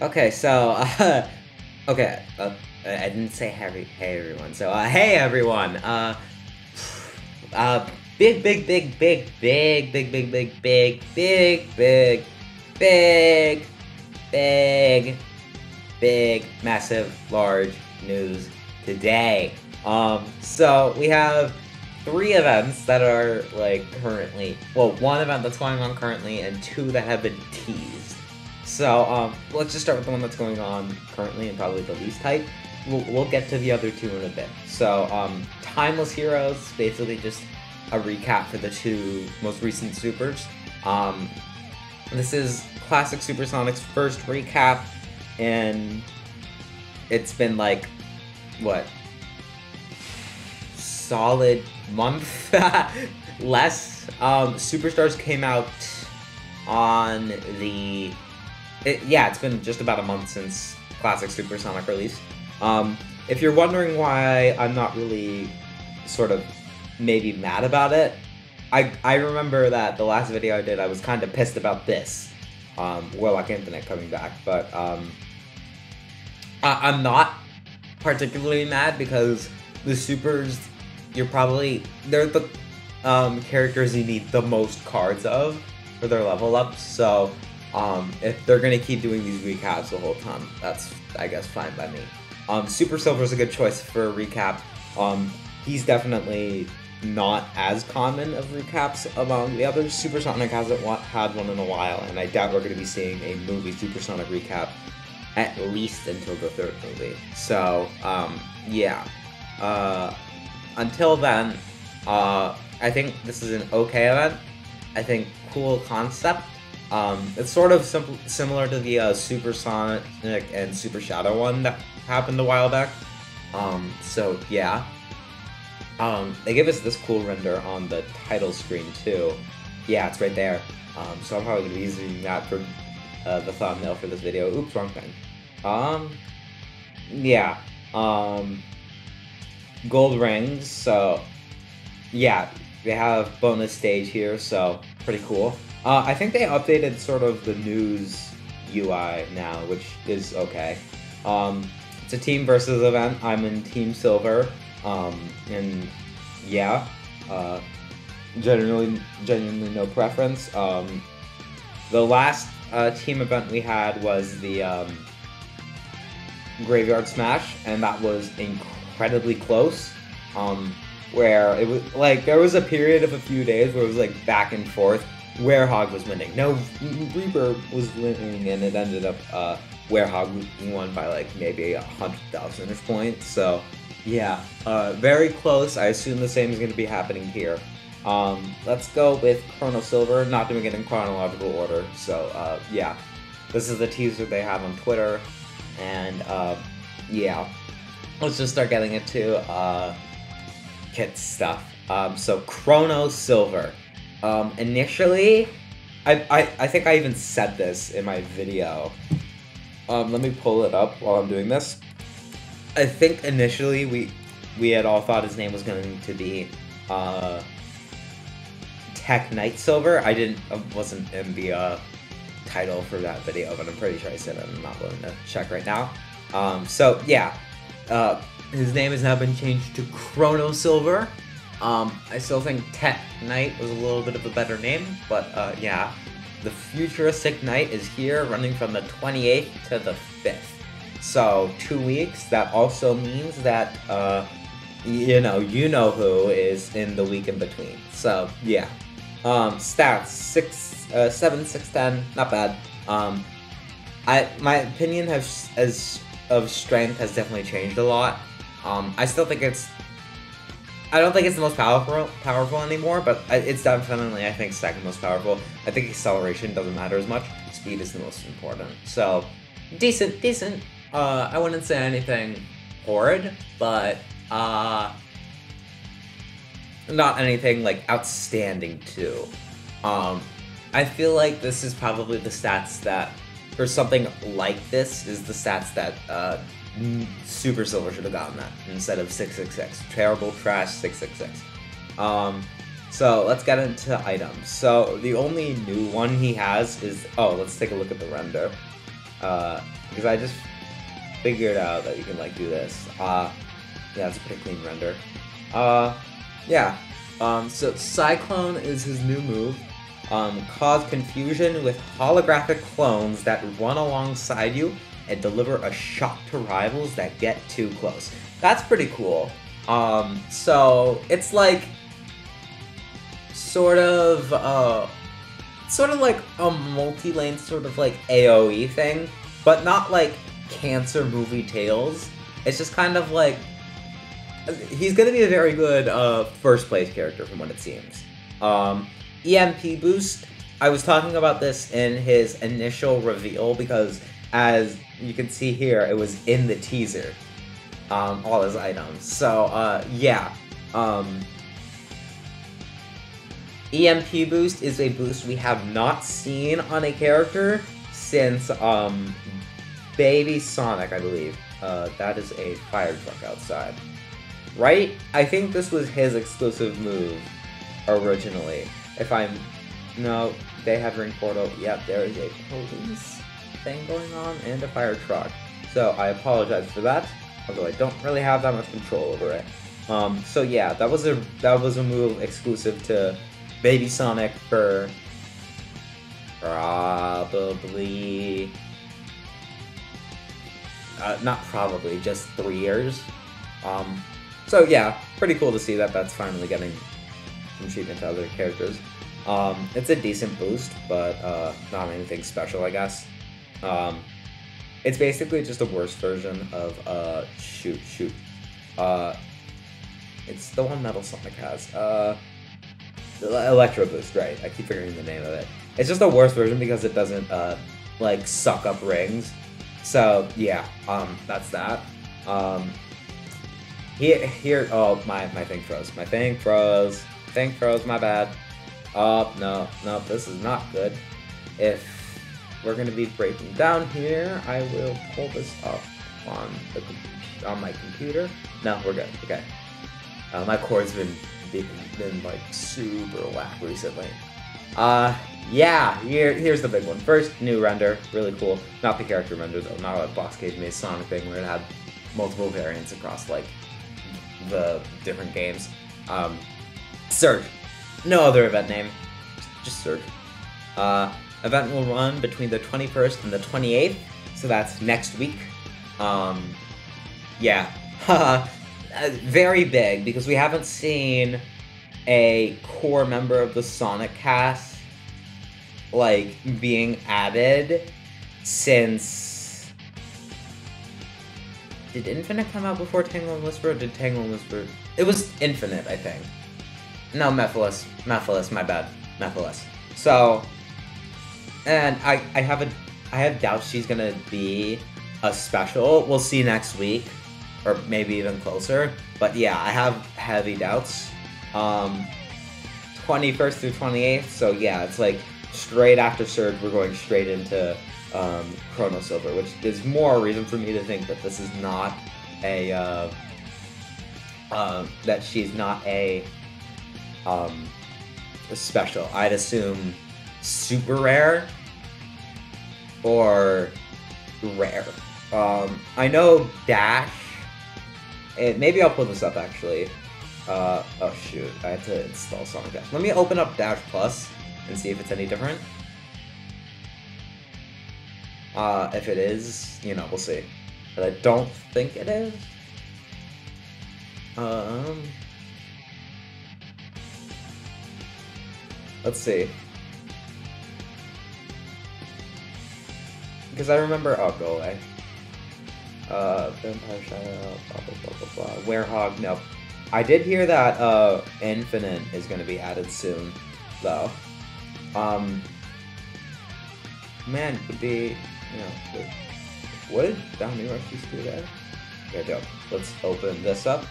Okay, so uh, okay, uh, I didn't say hey, hey everyone. So uh, hey everyone. Uh, uh, big, big, big, big, big, big, big, big, big, big, big, big, big, big, massive, large news today. Um, so we have three events that are like currently, well, one event that's going on currently and two that have been teased. So um, let's just start with the one that's going on currently and probably the least hype. We'll, we'll get to the other two in a bit. So um, Timeless Heroes, basically just a recap for the two most recent supers. Um, this is Classic Supersonic's first recap, and it's been like, what, solid month less. Um, Superstars came out on the, it, yeah, it's been just about a month since Classic Supersonic released. Um, if you're wondering why I'm not really sort of maybe mad about it, I, I remember that the last video I did, I was kind of pissed about this, um, Warlock Infinite coming back, but um, I, I'm not particularly mad because the supers, you're probably, they're the um, characters you need the most cards of for their level ups, so um, if they're gonna keep doing these recaps the whole time, that's, I guess, fine by me. Um, Super is a good choice for a recap. Um, he's definitely not as common of recaps among the others. Supersonic hasn't had one in a while, and I doubt we're going to be seeing a movie Supersonic recap at least until the third movie. So, um, yeah. Uh, until then, uh, I think this is an okay event. I think cool concept. Um, it's sort of similar to the uh, Supersonic and Super Shadow one that happened a while back. Um, so yeah. Um, they give us this cool render on the title screen too. Yeah, it's right there. Um, so I'm probably gonna be using that for uh, the thumbnail for this video. Oops, wrong thing. Um, yeah. Um, gold rings. So yeah, they have bonus stage here. So pretty cool. Uh, I think they updated sort of the news UI now, which is okay. Um, it's a team versus event. I'm in Team Silver, um, and yeah, uh, generally, genuinely no preference. Um, the last uh, team event we had was the um, Graveyard Smash, and that was incredibly close. Um, where it was like there was a period of a few days where it was like back and forth. Werehog was winning. No, Reaper was winning, and it ended up uh, Werehog won by like maybe a hundred thousand points. So yeah, uh, very close. I assume the same is going to be happening here. Um, let's go with Chrono Silver, not doing it in chronological order. So uh, yeah, this is the teaser they have on Twitter, and uh, yeah, let's just start getting into uh, kit stuff. Um, so Chrono Silver. Um, initially, I, I, I think I even said this in my video. Um, let me pull it up while I'm doing this. I think initially we we had all thought his name was going to be uh, Tech Knight Silver. I didn't I wasn't in the uh, title for that video, but I'm pretty sure I said it. I'm not willing to check right now. Um, so yeah, uh, his name has now been changed to Chrono Silver. Um, I still think Tech Knight was a little bit of a better name, but uh, yeah. The Futuristic Knight is here, running from the 28th to the 5th. So, two weeks. That also means that, uh, you know, you know who is in the week in between. So, yeah. Um, stats 6, uh, 7, 6, 10, not bad. Um, I My opinion has, as of strength has definitely changed a lot. Um, I still think it's I don't think it's the most powerful powerful anymore, but it's definitely I think second most powerful. I think acceleration doesn't matter as much. Speed is the most important. So decent, decent. Uh, I wouldn't say anything horrid, but uh, not anything like outstanding too. Um, I feel like this is probably the stats that, or something like this, is the stats that uh, Super Silver should have gotten that instead of 666. Terrible trash 666. Um, so let's get into items. So the only new one he has is oh, let's take a look at the render. uh, because I just figured out that you can like do this. Uh, yeah, it's a pretty clean render. Uh, yeah. Um, so Cyclone is his new move. Um, cause confusion with holographic clones that run alongside you and deliver a shock to rivals that get too close. That's pretty cool. Um, so it's like sort of uh, sort of like a multi-lane sort of like AOE thing, but not like cancer movie tales. It's just kind of like he's gonna be a very good uh, first place character from what it seems. Um, EMP boost. I was talking about this in his initial reveal because, as you can see here, it was in the teaser. Um, all his items. So uh, yeah. Um, EMP boost is a boost we have not seen on a character since um, Baby Sonic, I believe. Uh, that is a fire truck outside. Right? I think this was his exclusive move originally. If I'm... No, they have Ring Portal. Yep, there is a police thing going on and a fire truck. So I apologize for that, although I don't really have that much control over it. Um, so yeah, that was a that was a move exclusive to Baby Sonic for probably uh, not probably just three years. Um, so yeah, pretty cool to see that that's finally getting some treatment to other characters. Um, it's a decent boost, but uh, not anything special, I guess. Um, it's basically just a worse version of uh, shoot shoot. Uh, it's the one Metal Sonic has. Uh, Electro Boost, right? I keep forgetting the name of it. It's just a worse version because it doesn't uh, like suck up rings. So yeah, um, that's that. Um, here, here. Oh, my my thing froze. My thing froze. Thing froze. My bad. Oh no, no, this is not good. If we're gonna be breaking down here, I will pull this up on the on my computer. No, we're good. Okay. Uh, my cord's been been, like super whack recently. Uh, yeah, here, here's the big one. First, new render, really cool. Not the character render though, not a Boss Cage Maze Sonic thing where it had multiple variants across like the different games. Um, Surge, no other event name, just Surge. Uh, event will run between the 21st and the 28th, so that's next week. Um, yeah, very big because we haven't seen a core member of the Sonic cast like being added since did Infinite come out before Tangle and Whisper? Or did Tangle and Whisper? It was Infinite, I think. No, Mephiles. Mephiles, my bad. Mephiles. So, and I, I have a, I have doubts she's gonna be a special. We'll see next week, or maybe even closer. But yeah, I have heavy doubts. Um, 21st through 28th. So yeah, it's like straight after Surge, we're going straight into um, Chrono Silver, which is more reason for me to think that this is not a uh, uh, that she's not a, um, a special. I'd assume super rare or rare. Um, I know Dash. And maybe I'll pull this up actually. Uh, oh shoot, I had to install Sonic Dash. Let me open up Dash Plus and see if it's any different. Uh, if it is, you know, we'll see. But I don't think it is. Um, let's see. Because I remember, oh, go away. Uh, Vampire Shadow, blah, blah, blah, blah, blah. Werehog, nope. I did hear that, uh, Infinite is to be added soon, though. Um, man, would be, you know, what did Dominic Rush to do there? Okay, dope. Let's open this up.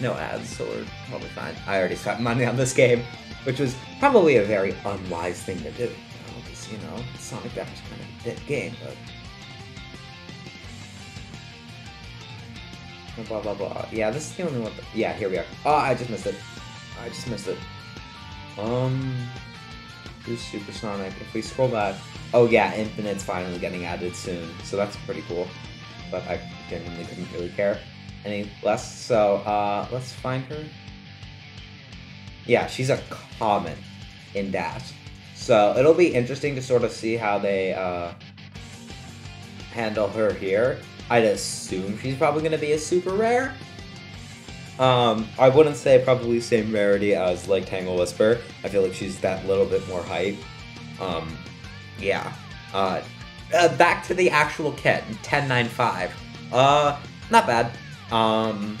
No ads, so we're probably fine. I already spent money on this game, which was probably a very unwise thing to do. Because, you know, Sonic is kind of dead game, but... Blah, blah, blah. Yeah, this is the only one... Yeah, here we are. Oh, I just missed it. I just missed it. Um... Who's Supersonic? If we scroll back, oh yeah, Infinite's finally getting added soon, so that's pretty cool. But I genuinely couldn't really care any less. So uh, let's find her. Yeah, she's a common in Dash. So it'll be interesting to sort of see how they uh, handle her here. I'd assume she's probably going to be a super rare. Um, I wouldn't say probably same rarity as like Tangle Whisper. I feel like she's that little bit more hype. Um, yeah. Uh, uh, back to the actual kit, 1095. Uh, not bad. Um,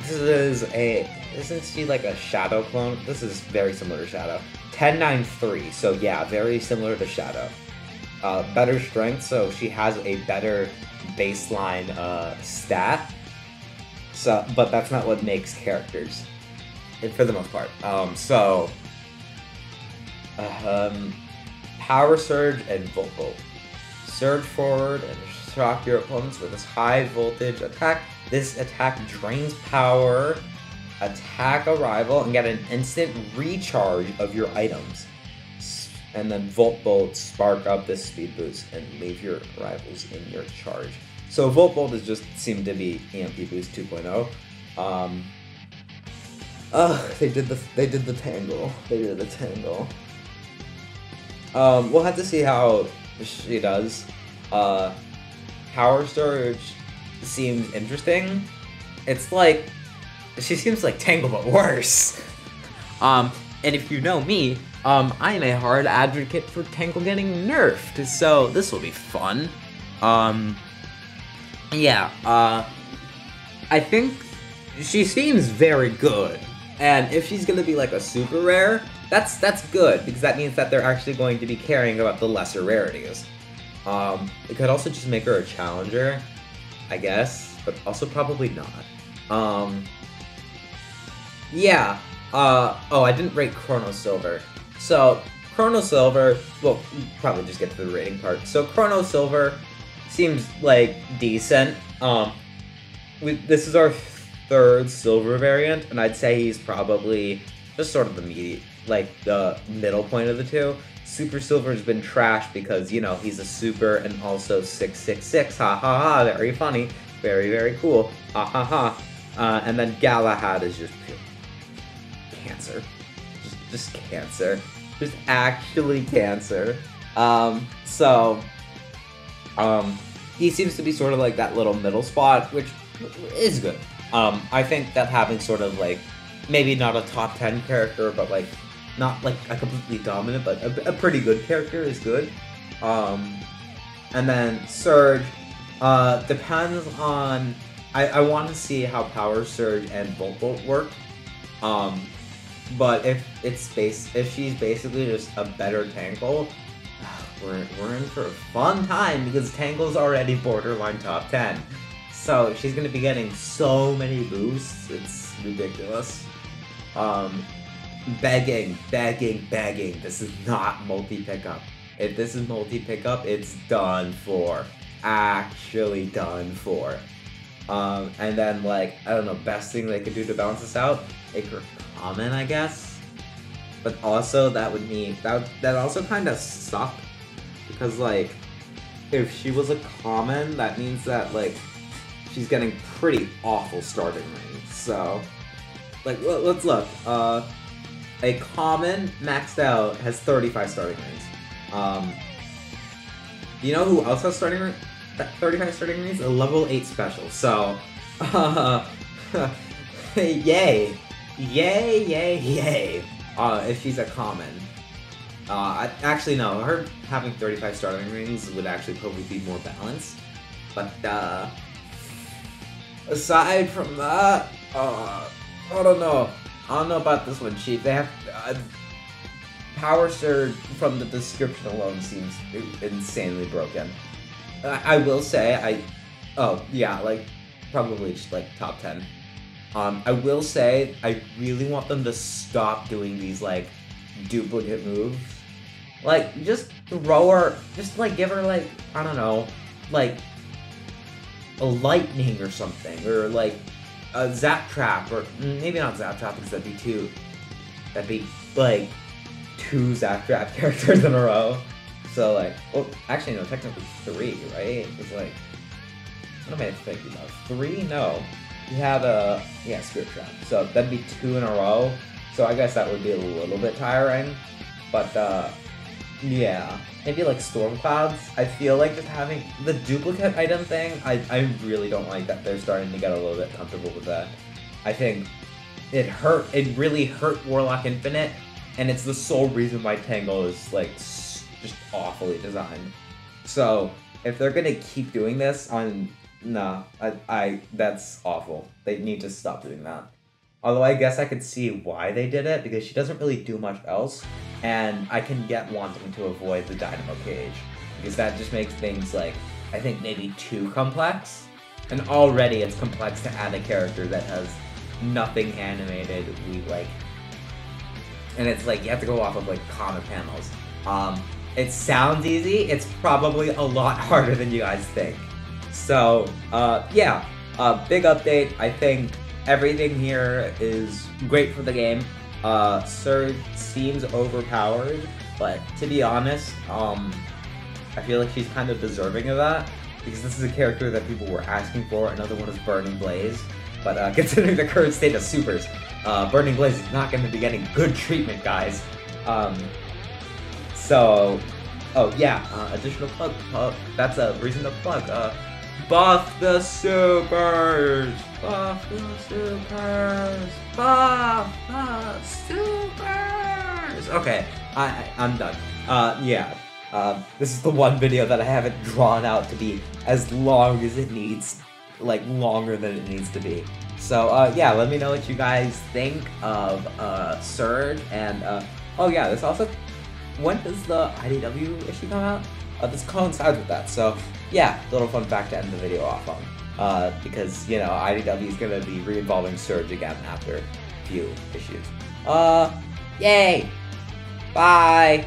this is a isn't she like a Shadow clone? This is very similar to Shadow. 1093, so yeah, very similar to Shadow. Uh, better strength, so she has a better baseline uh, stat. So, but that's not what makes characters, for the most part. Um, so, um, Power Surge and Bolt. Surge forward and shock your opponents with this high voltage attack. This attack drains power attack a rival and get an instant recharge of your items. And then Volt Bolt spark up this speed boost and leave your rivals in your charge. So Volt Bolt is just seemed to be EMP boost 2.0. Um, uh, they did the they did the tangle. They did the tangle. Um, we'll have to see how she does. Uh, power Surge seems interesting. It's like she seems like Tangle, but worse. Um, and if you know me, um, I am a hard advocate for Tangle getting nerfed, so this will be fun. Um, yeah, uh, I think she seems very good. And if she's gonna be like a super rare, that's that's good because that means that they're actually going to be caring about the lesser rarities. Um, it could also just make her a challenger, I guess, but also probably not. Um, yeah. Uh, oh, I didn't rate Chrono Silver. So, Chrono Silver, well, probably just get to the rating part. So, Chrono Silver seems like decent. Um, we, this is our third silver variant, and I'd say he's probably just sort of the media, like the middle point of the two. Super Silver has been trashed because, you know, he's a super and also 666. Ha ha ha, very funny. Very, very cool. Ha ha ha. Uh, and then Galahad is just pure cancer. Just, just cancer. Just actually cancer. Um, so, um, he seems to be sort of like that little middle spot, which is good. Um, I think that having sort of like maybe not a top 10 character, but like not like a completely dominant, but a, a pretty good character is good. Um, and then Surge uh, depends on. I, I want to see how Power Surge and Volt Bolt work. Um, but if it's space, if she's basically just a better Tangle, we're, we're in for a fun time because Tangle's already borderline top 10. So she's gonna be getting so many boosts, it's ridiculous. Um, begging, begging, begging. This is not multi pickup. If this is multi pickup, it's done for. Actually done for. Um, and then like I don't know, best thing they could do to balance this out, make her common, I guess. But also that would mean that that also kind of suck because like if she was a common, that means that like she's getting pretty awful starting range. So like let's look. Uh, a common maxed out has 35 starting rings. Um, you know who else has starting ring? 35 starting rings? A level 8 special. So, uh, yay. Yay, yay, yay. Uh, if she's a common. Uh, actually, no. Her having 35 starting rings would actually probably be more balanced. But, uh, aside from that, uh, I don't know. I don't know about this one, Chief. They have uh, power surge from the description alone seems insanely broken. I, I will say, I, oh yeah, like probably just like top ten. Um, I will say I really want them to stop doing these like duplicate moves. Like just throw her, just like give her like I don't know, like a lightning or something, or like a zap trap, or maybe not zap trap because that'd be too, that'd be like two zap trap characters in a row. So like, well, actually no, technically three, right? It's like, what am I thinking of? Three? No. You have a yeah, Spirit Trap. So that'd be two in a row. So I guess that would be a little bit tiring. But uh, yeah, maybe like Storm Clouds. I feel like just having the duplicate item thing. I I really don't like that they're starting to get a little bit comfortable with that. I think it hurt. It really hurt Warlock Infinite, and it's the sole reason why Tangle is like just awfully designed. So if they're gonna keep doing this on no, I, I that's awful. They need to stop doing that. Although I guess I could see why they did it because she doesn't really do much else, and I can get wanting to avoid the Dynamo Cage because that just makes things like I think maybe too complex, and already it's complex to add a character that has nothing animated. We like, and it's like you have to go off of like comic panels. Um, it sounds easy. It's probably a lot harder than you guys think. So, uh, yeah, uh, big update. I think everything here is great for the game. Uh, Surge seems overpowered, but to be honest, um, I feel like she's kind of deserving of that because this is a character that people were asking for. Another one is Burning Blaze, but uh, considering the current state of supers, uh, Burning Blaze is not going to be getting good treatment, guys. Um, so, oh yeah, uh, additional plug. Uh, that's a reason to plug. Uh, Buff the supers! Buff the supers! Buff the supers! Okay, I, I I'm done. Uh, yeah. Uh, this is the one video that I haven't drawn out to be as long as it needs, like longer than it needs to be. So uh, yeah, let me know what you guys think of uh, Surge and uh, oh yeah, this also when does the IDW issue come out? Uh, this coincides with that, so yeah, little fun fact to end the video off on. Uh, because, you know, IDW is going to be re-involving Surge again after a few issues. Uh, yay! Bye!